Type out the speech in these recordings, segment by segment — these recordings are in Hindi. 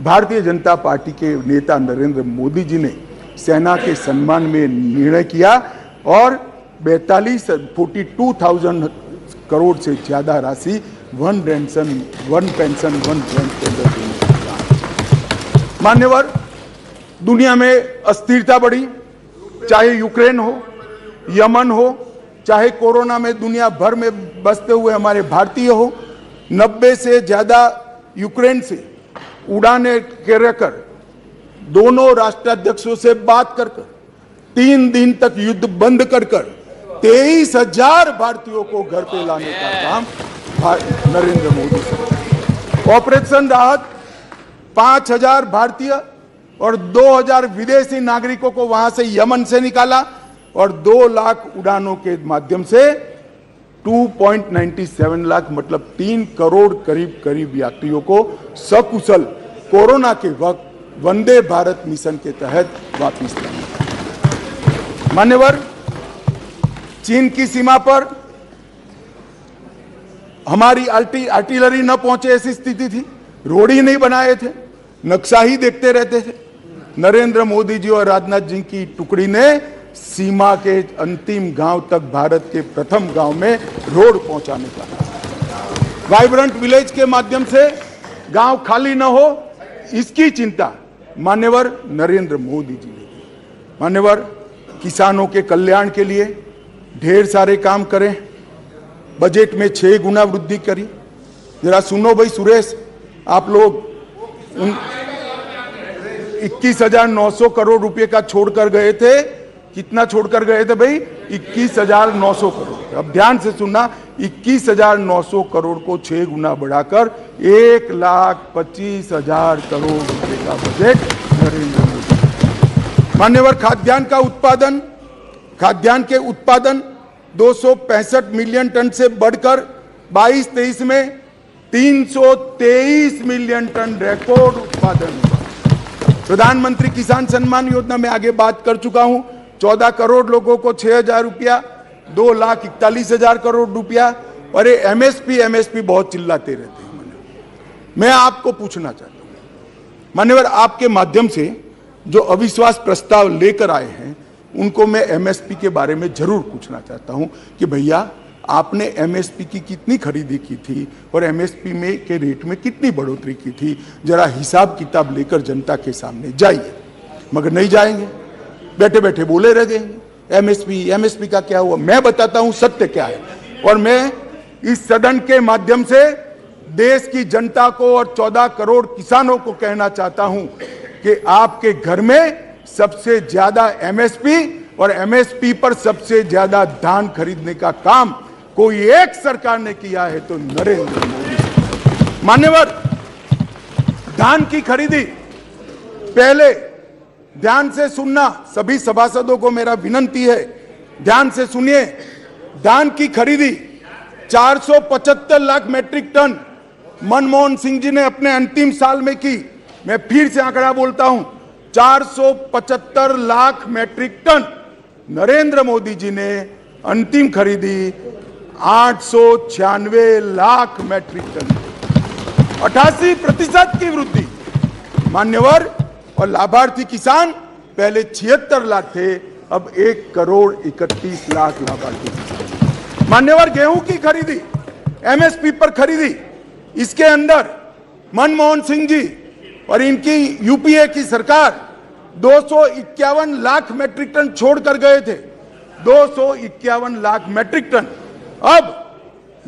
भारतीय जनता पार्टी के नेता नरेंद्र मोदी जी ने सेना के सम्मान में निर्णय किया और बैतालीस फोर्टी टू थाउज़ेंड करोड़ से ज़्यादा राशि one pension one pension, one काम। मान्यवर, दुनिया में अस्थिरता बढ़ी चाहे यूक्रेन हो, यमन हो, चाहे कोरोना में दुनिया भर में बसते हुए हमारे भारतीय हो, नब्बे से ज़्यादा यूक्रेन से उड़ाने कर दोनों राष्ट्राध्यक्षों से बात कर कर तीन दिन तक युद्ध बंद कर कर तेईस हज़ार भारतीयों को घर पे लाने का काम नरेंद्र मोदी ऑपरेशन राहत, पाँच हज़ार भारतीय और दो हज़ार विदेशी नागरिकों को वहाँ से यमन से निकाला और दो लाख उड़ानों के माध्यम से 2.97 लाख मतलब तीन करोड़ करीब करीब यात्रियों को सकुशल कोरोना के वक्त वंदे भारत मिशन के तहत वापिस मान्यवर, चीन की सीमा पर हमारी आर्टी आर्टिलरी न पहुँचे ऐसी स्थिति थी। रोड ही नहीं बनाए थे, नक्शा ही देखते रहते थे। नरेंद्र मोदी जी और राजनाथ जी की टुकड़ी ने सीमा के अंतिम गाँव तक भारत के प्रथम गाँव में रोड पहुँचाने का। वाइब्रेंट विलेज के माध्यम से गाँव खाली न हो, इसकी चिंता मान्यवर नरेंद्र मोदी जी ने की। मान्यवर, किसानों के कल्याण के लिए ढेर सारे काम करें, बजट में छह गुना वृद्धि करी। जरा सुनो भाई सुरेश, आप लोग इक्कीस हज़ार नौ सौ करोड़ रुपए का छोड़कर गए थे कितना छोड़कर गए थे भाई? इक्कीस हज़ार नौ सौ करोड़। अब ध्यान से सुनना, इक्कीस हज़ार नौ सौ करोड़ को छह गुना बढ़ाकर एक लाख पच्चीस हज़ार करोड़ रुपए का बजट नरेंद्र मोदी मान्यवर, खाद्यान्न का उत्पादन, खाद्यान्न के उत्पादन दो सौ पैंसठ मिलियन टन से बढ़कर 22-23 में 323 मिलियन टन रिकॉर्ड उत्पादन प्रधानमंत्री किसान सम्मान योजना में आगे बात कर चुका हूँ। 14 करोड़ लोगों को 6000 रुपया, दो लाख इकतालीस हज़ार करोड़ रुपया। और ये एमएसपी एमएसपी बहुत चिल्लाते रहते हैं मान्यवर। मैं आपको पूछना चाहता हूँ। मान्यवर आपके माध्यम से जो अविश्वास प्रस्ताव लेकर आए हैं, उनको मैं एमएसपी के बारे में ज़रूर पूछना चाहता हूँ कि भैया, आपने एमएसपी की कितनी खरीदी की थी और एमएसपी में के रेट में कितनी बढ़ोतरी की थी? जरा हिसाब किताब लेकर जनता के सामने जाइए। मगर नहीं जाएँगे। बैठे बैठे बोले रह जाएँगे एमएसपी एमएसपी का क्या हुआ? मैं बताता हूँ सत्य क्या है। और मैं इस सदन के माध्यम से देश की जनता को और 14 करोड़ किसानों को कहना चाहता हूँ कि आपके घर में सबसे ज़्यादा एमएसपी और एमएसपी पर सबसे ज़्यादा धान खरीदने का काम कोई एक सरकार ने किया है तो नरेंद्र मोदी। मान्यवर, धान की खरीदी पहले ध्यान से सुनना। सभी सभासदों को मेरा विनंती है, ध्यान से सुनिए। धान की खरीदी 475 लाख मैट्रिक टन मनमोहन सिंह जी ने अपने अंतिम साल में की। मैं फिर से आंकड़ा बोलता हूँ 475 लाख मैट्रिक टन नरेंद्र मोदी जी ने अंतिम खरीदी, आठ सौ छियानवे लाख मैट्रिक टन 88 प्रतिशत की वृद्धि। मान्यवर और लाभार्थी किसान पहले छिहत्तर लाख थे, अब एक करोड़ इकतीस लाख लाभार्थी मान्यवर गेहूँ की खरीदी, एमएसपी पर खरीदी, इसके अंदर मनमोहन सिंह जी और इनकी यूपीए की सरकार दो सौ इक्यावन लाख मैट्रिक टन छोड़कर गए थे। दो सौ इक्यावन लाख मैट्रिक टन। अब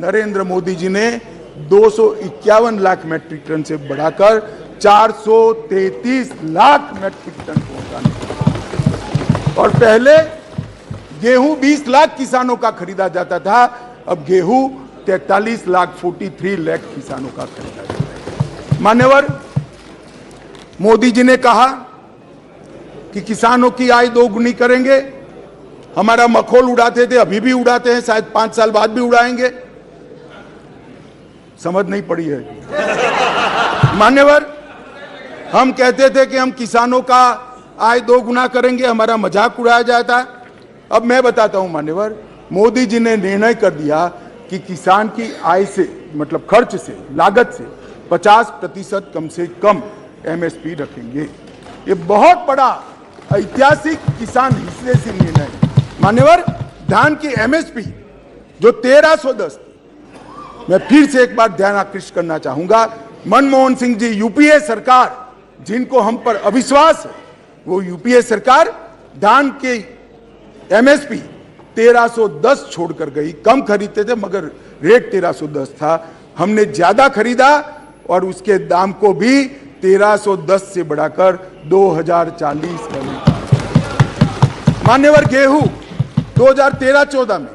नरेंद्र मोदी जी ने दो सौ इक्यावन लाख मैट्रिक टन से बढ़ाकर 433 लाख मैट्रिक टन पहुँचाने और पहले गेहूँ 20 लाख किसानों का खरीदा जाता था, अब गेहूँ 43 लाख 43 लाख किसानों का खरीदा जाता है। मान्यवर, मोदी जी ने कहा कि किसानों की आय दोगुनी करेंगे। हमारा मखोल उड़ाते थे, अभी भी उड़ाते हैं, शायद पाँच साल बाद भी उड़ाएँगे। समझ नहीं पड़ी है। मान्यवर हम कहते थे कि हम किसानों का आय दो गुना करेंगे, हमारा मज़ाक उड़ाया जाता। अब मैं बताता हूँ, मान्यवर, मोदी जी ने निर्णय कर दिया कि किसान की आय से मतलब खर्च से, लागत से 50 प्रतिशत कम से कम एमएसपी रखेंगे। ये बहुत बड़ा ऐतिहासिक किसान हिस्से से निर्णय। मान्यवर, धान की एमएसपी जो 1310 मैं फिर से एक बार ध्यान आकृष्ट करना चाहूँगा। मनमोहन सिंह जी, यूपीए सरकार जिनको हम पर अविश्वास है, वो यूपीए सरकार धान के एमएसपी 1310 छोड़कर गई। कम खरीदते थे, मगर रेट 1310 था। हमने ज़्यादा खरीदा और उसके दाम को भी 1310 से बढ़ाकर 2040 कर मान्यवर गेहूँ 2013-14 में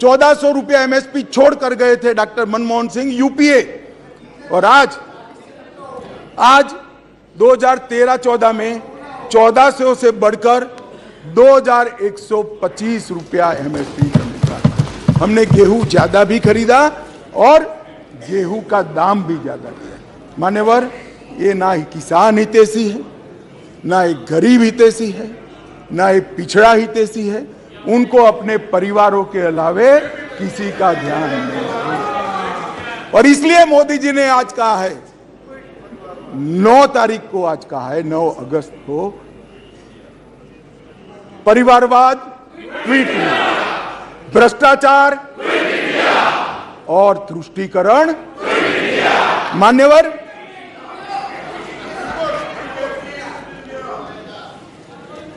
1400 रुपया एमएसपी छोड़कर गए थे डॉक्टर मनमोहन सिंह, यूपीए। और आज आज 2013-14 में 1400 से बढ़कर 2125 रुपया एमएसपी का मिला। हमने गेहूँ ज़्यादा भी खरीदा और गेहूँ का दाम भी ज़्यादा दिया मान्यवर, ये ना ही किसान हितेशी है, ना एक गरीब हितेशी है, ना एक पिछड़ा हितेशी है, उनको अपने परिवारों के अलावे किसी का ध्यान नहीं और इसलिए मोदी जी ने आज कहा है 9 तारीख को आज कहा है, नौ अगस्त को। परिवारवाद, ट्वीट भ्रष्टाचार और तुष्टिकरण। मान्यवर।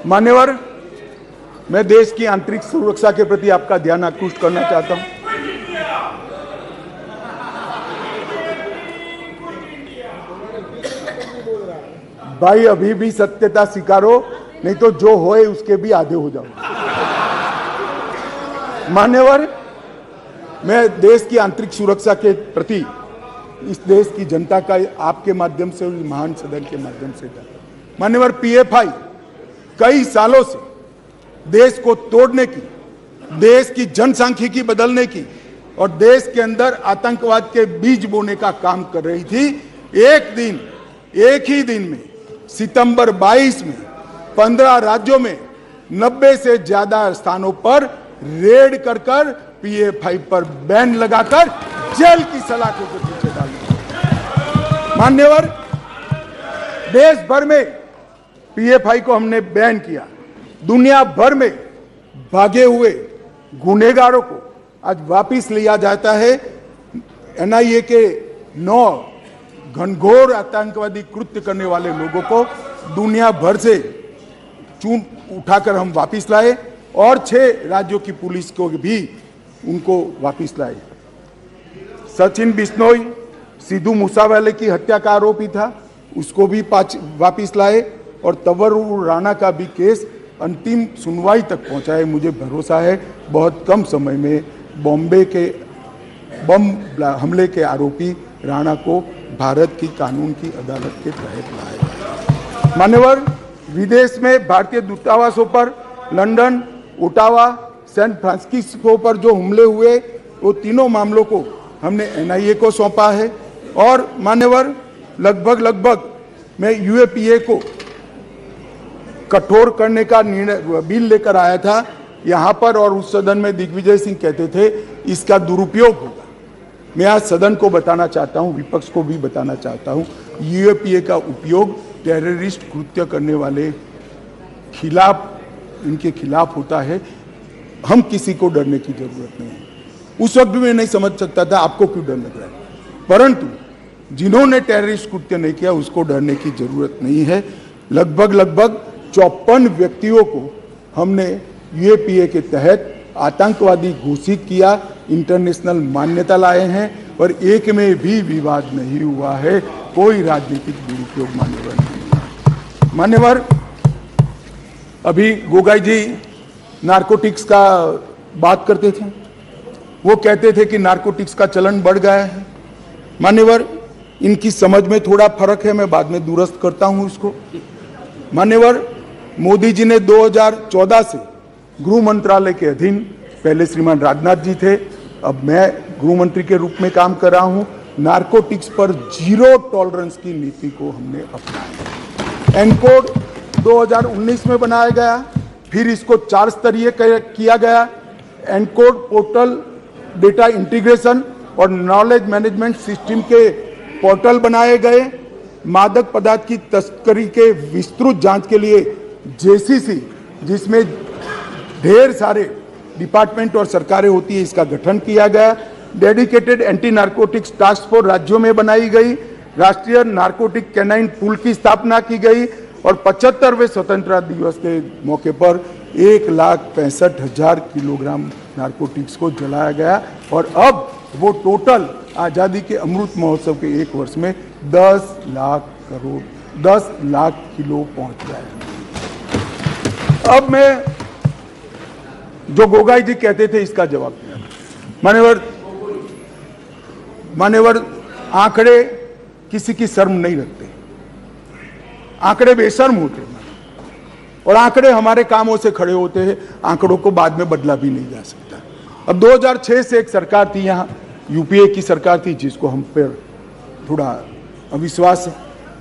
मान्यवर, मैं देश की आंतरिक सुरक्षा के प्रति आपका ध्यान आकृष्ट करना चाहता हूँ। भाई, अभी भी सत्यता स्वीकारो, नहीं तो जो होए उसके भी आधे हो जाओ। मान्यवर, मैं देश की आंतरिक सुरक्षा के प्रति इस देश की जनता का आपके माध्यम से और महान सदन के माध्यम से मान्यवर, पीएफआई कई सालों से देश को तोड़ने की, देश की जनसांख्यिकी बदलने की और देश के अंदर आतंकवाद के बीज बोने का काम कर रही थी। एक दिन, एक ही दिन में सितंबर 22 में 15 राज्यों में 90 से ज़्यादा स्थानों पर रेड कर कर पीएफआई पर बैन लगाकर जेल की सलाखों के पीछे डाल मान्यवर देश भर में पीएफआई को हमने बैन किया। दुनिया भर में भागे हुए गुनेगारों को आज वापिस लिया जाता है। एनआईए के नौ घनघोर आतंकवादी कृत्य करने वाले लोगों को दुनिया भर से चून उठाकर हम वापिस लाए और छह राज्यों की पुलिस को भी उनको वापिस लाए। सचिन बिश्नोई, सिद्धू मूसावाले की हत्या का आरोपी था, उसको भी वापिस लाए और तवर राणा का भी केस अंतिम सुनवाई तक पहुँचा है मुझे भरोसा है, बहुत कम समय में बॉम्बे के बम हमले के आरोपी राणा को भारत की कानून की अदालत के तहत लाए मान्यवर, विदेश में भारतीय दूतावासों पर लंदन, ओटावा, सैन फ्रांसिस्को पर जो हमले हुए, वो तीनों मामलों को हमने एनआईए को सौंपा है और मान्यवर, लगभग लगभग मैं यूएपीए को कठोर करने का निर्णय, बिल लेकर आया था, यहाँ पर और उस सदन में दिग्विजय सिंह कहते थे, इसका दुरुपयोग होगा। मैं आज सदन को बताना चाहता हूँ, विपक्ष को भी बताना चाहता हूँ यूएपीए का उपयोग टेररिस्ट कृत्य करने वाले खिलाफ, इनके खिलाफ होता है। हम किसी को डरने की ज़रूरत नहीं है। उस वक्त भी मैं नहीं समझ सकता था, आपको क्यों डर लग रहा है? परंतु जिन्होंने टेररिस्ट कृत्य नहीं किया, उसको डरने की ज़रूरत नहीं है। लगभग लगभग चौपन व्यक्तियों को हमने यूएपीए के तहत आतंकवादी घोषित किया इंटरनेशनल मान्यता लाए हैं और एक में भी विवाद नहीं हुआ है। कोई राजनीतिक दुरुपयोग मान्यवर नहीं मान्यवर, अभी गोगाई जी नार्कोटिक्स का बात करते थे। वो कहते थे कि नार्कोटिक्स का चलन बढ़ गया है। मान्यवर, इनकी समझ में थोड़ा फ़र्क है, मैं बाद में दुरुस्त करता हूँ इसको मान्यवर, मोदी जी ने 2014 से गृह मंत्रालय के अधीन पहले श्रीमान राजनाथ जी थे, अब मैं गृह मंत्री के रूप में काम कर रहा हूँ। नार्कोटिक्स पर ज़ीरो टॉलरेंस की नीति को हमने अपनाया। एनकोड 2019 में बनाया गया, फिर इसको चार स्तरीय किया गया। एनकोड पोर्टल, डेटा इंटीग्रेशन और नॉलेज मैनेजमेंट सिस्टम के पोर्टल बनाए गए। मादक पदार्थ की तस्करी के विस्तृत जाँच के लिए जेसीसी, जिसमें ढेर सारे डिपार्टमेंट और सरकारें होती है, इसका गठन किया गया। Dedicated anti narcotics task force राज्यों में बनाई गई। राष्ट्रीय नार्कोटिक कैनाइन पूल की स्थापना की गई और पचहत्तरवें स्वतंत्रता दिवस के मौके पर एक लाख पैंसठ हज़ार किलोग्राम नार्कोटिक्स को जलाया गया और अब वो टोटल आज़ादी के अमृत महोत्सव के एक वर्ष में 10 लाख करोड़ 10 लाख किलो पहुँच गया अब मैं जो गोगाई जी कहते थे, इसका जवाब दिया। मान्यवर मान्यवर आंकड़े किसी की शर्म नहीं रखते। आंकड़े बेशर्म होते हैं। और आंकड़े हमारे कामों से खड़े होते हैं, आंकड़ों को बाद में बदला भी नहीं जा सकता। अब 2006 से एक सरकार थी यहाँ, यूपीए की सरकार थी, जिसको हम पर थोड़ा अविश्वास है।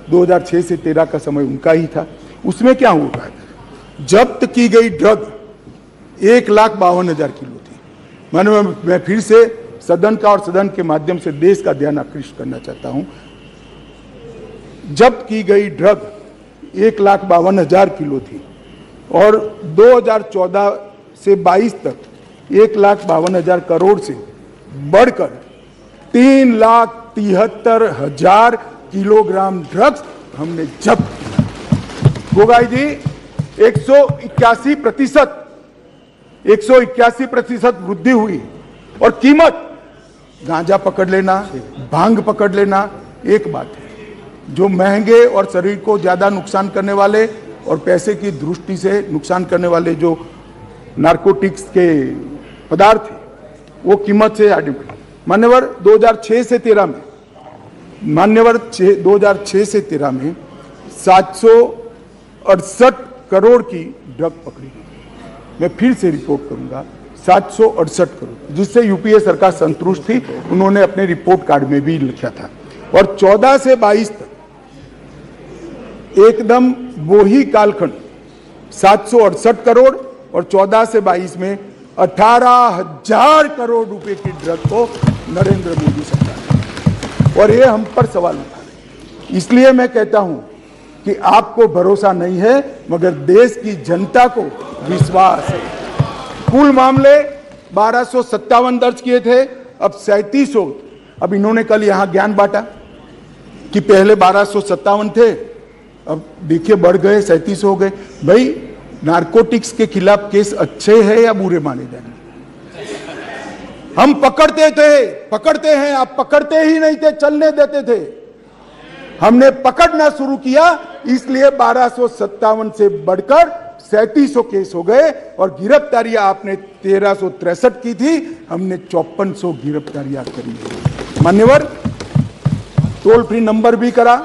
2006 से 13 का समय उनका ही था। उसमें क्या हुआ जब्त की गई ड्रग एक लाख बावन हज़ार किलो थी। मैंने मैं फिर से सदन का और सदन के माध्यम से देश का ध्यान आकृष्ट करना चाहता हूँ। जब्त की गई ड्रग एक लाख बावन हज़ार किलो थी और 2014 से 22 तक एक लाख बावन हज़ार करोड़ से बढ़कर तीन लाख तिहत्तर हज़ार किलोग्राम ड्रग्स हमने जब्त किया। गोगाई जी, एक प्रतिशत एक सौ इक्यासी प्रतिशत वृद्धि हुई। और कीमत? गांजा पकड़ लेना, भाँग पकड़ लेना, एक बात है। जो महँगे और शरीर को ज़्यादा नुकसान करने वाले और पैसे की दृष्टि से नुकसान करने वाले जो नार्कोटिक्स के पदार्थ है, वो कीमत से मान्यवर 2006 से 13 में, मान्यवर 2006 से 13 में सात सौ अड़सठ करोड़ की ड्रग पकड़ी गई। मैं फिर से रिपोर्ट करूँगा। सात सौ अड़सठ करोड़। जिससे यूपीए सरकार संतुष्ट थी, उन्होंने अपने रिपोर्ट कार्ड में भी लिखा था। और 14 से 22 तक, एकदम वो ही कालखंड, सात सौ अड़सठ करोड़ और 14 से 22 में अठारह हज़ार करोड़ रुपए की ड्रग को नरेंद्र मोदी सरकार और ये हम पर सवाल उठा रहे इसलिए मैं कहता हूँ कि आपको भरोसा नहीं है, मगर देश की जनता को विश्वास है। कुल मामले बारह दर्ज किए थे, अब सैतीस अब इन्होंने कल यहाँ ज्ञान बांटा कि पहले बारह थे, अब देखिए बढ़ गए, सैतीस हो गए। भाई नारकोटिक्स के खिलाफ केस अच्छे हैं या बुरे माने जाएँगे? हम पकड़ते थे, पकड़ते हैं, आप पकड़ते ही नहीं थे, चलने देते थे। हमने पकड़ना शुरू किया, इसलिए बारह से बढ़कर सैतीस केस हो गए और गिरफ्तारियाँ आपने तेरह की थी, हमने चौपन सौ गिरफ्तारियाँ करी मान्यवर, टोल फ्री नंबर भी करा।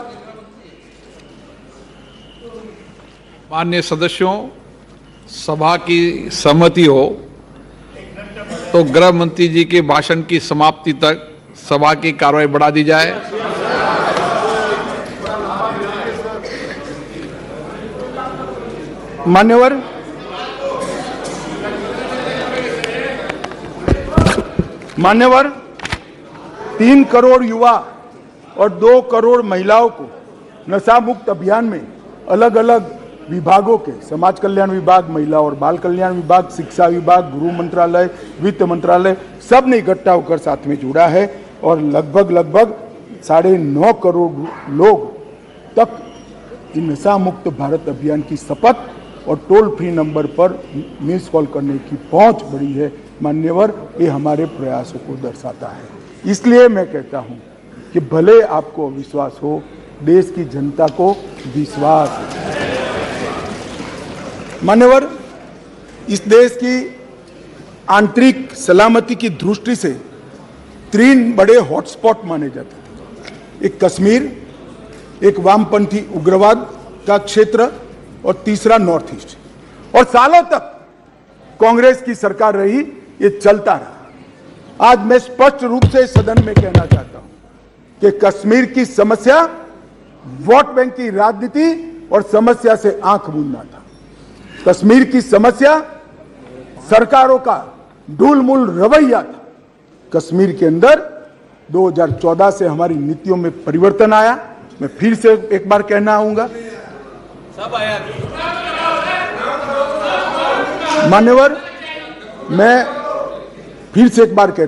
मान्य सदस्यों, सभा की सहमति हो तो गृह मंत्री जी के भाषण की समाप्ति तक सभा की कार्रवाई बढ़ा दी जाए। मान्यवर। मान्यवर, तीन करोड़ युवा और दो करोड़ महिलाओं को नशा मुक्त अभियान में अलग अलग विभागों के, समाज कल्याण विभाग, महिला और बाल कल्याण विभाग, शिक्षा विभाग, गृह मंत्रालय, वित्त मंत्रालय सबने इकट्ठा होकर साथ में जुड़ा है और लगभग लगभग साढ़े नौ करोड़ लोग तक इन नशा मुक्त भारत अभियान की शपथ और टोल फ्री नंबर पर मिस कॉल करने की पहुँच बढ़ी है। मान्यवर, ये हमारे प्रयासों को दर्शाता है। इसलिए मैं कहता हूँ कि भले आपको विश्वास हो, देश की जनता को विश्वास मान्यवर, इस देश की आंतरिक सलामती की दृष्टि से तीन बड़े हॉटस्पॉट माने जाते थे एक कश्मीर, एक वामपंथी उग्रवाद का क्षेत्र और तीसरा नॉर्थ ईस्ट। और सालों तक कांग्रेस की सरकार रही, ये चलता रहा। आज मैं स्पष्ट रूप से सदन में कहना चाहता हूँ कि कश्मीर की समस्या वोट बैंक की राजनीति और समस्या से आँख मूंदना था। कश्मीर की समस्या सरकारों का ढूलमूल रवैया था। कश्मीर के अंदर 2014 से हमारी नीतियों में परिवर्तन आया। मैं फिर से एक बार कहना आऊँगा मान्यवर मैं फिर से एक बार कहता